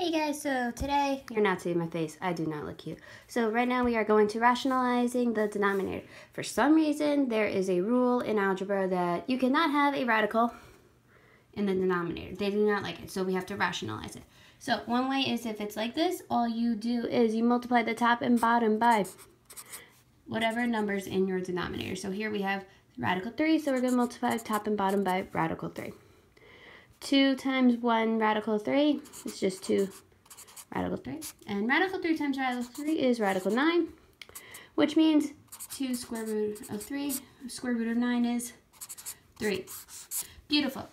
Hey guys, so today, you're not seeing my face, I do not look cute. So right now we are going to rationalizing the denominator. For some reason, there is a rule in algebra that you cannot have a radical in the denominator. They do not like it, so we have to rationalize it. So one way is if it's like this, all you do is you multiply the top and bottom by whatever numbers in your denominator. So here we have radical 3, so we're going to multiply top and bottom by radical 3. 2 times 1 radical 3 is just 2 radical 3. And radical 3 times radical 3 is radical 9, which means 2 square root of 3, square root of 9 is 3. Beautiful.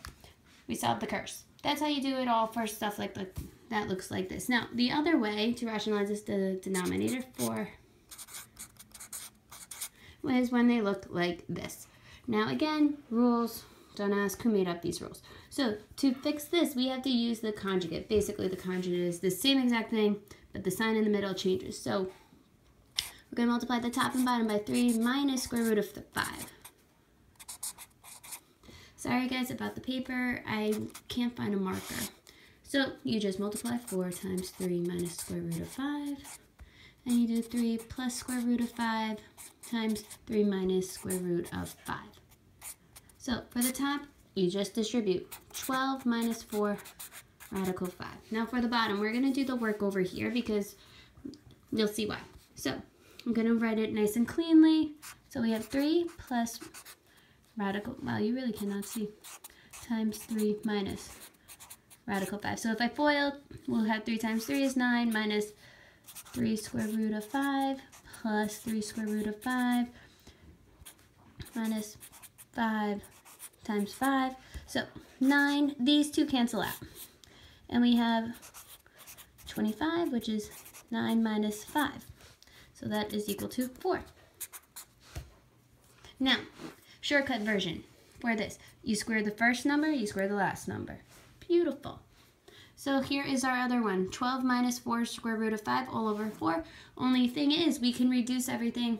We solved the curse. That's how you do it all for stuff like the, that looks like this. Now, the other way to rationalize this the denominator for is when they look like this. Now again, rules, don't ask who made up these rules. So to fix this, we have to use the conjugate. Basically, the conjugate is the same exact thing, but the sign in the middle changes. So we're going to multiply the top and bottom by 3 minus square root of 5. Sorry guys about the paper, I can't find a marker. So you just multiply 4 times 3 minus square root of 5. And you do 3 plus square root of 5 times 3 minus square root of 5. So for the top, you just distribute 12 minus 4 radical 5. Now for the bottom, we're going to do the work over here because you'll see why. So I'm going to write it nice and cleanly. So we have 3 plus radical, wow, you really cannot see, times 3 minus radical 5. So if I FOIL, we'll have 3 times 3 is 9 minus 3 square root of 5 plus 3 square root of 5 minus 5 times 5. So 9, these two cancel out. And we have 25, which is 9 minus 5. So that is equal to 4. Now, shortcut version for this. You square the first number, you square the last number. Beautiful. So here is our other one, 12 minus 4 square root of 5 all over 4. Only thing is, we can reduce everything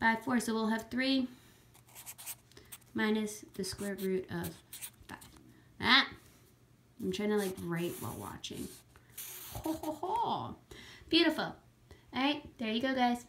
by 4, so we'll have 3 minus the square root of 5. Ah! I'm trying to like write while watching. Ho ho ho! Beautiful. Alright, there you go guys.